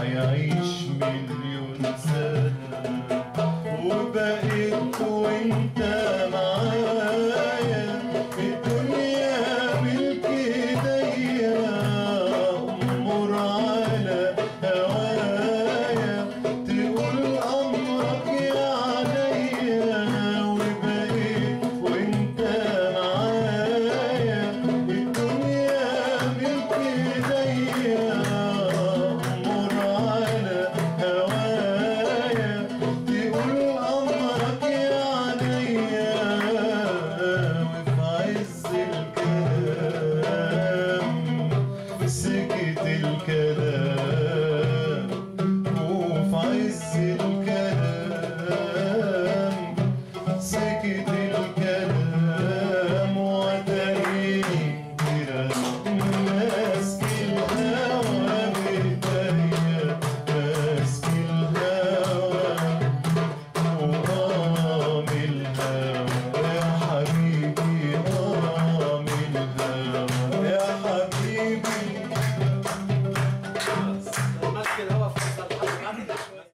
حيعيش مليون سنه سكت الكلام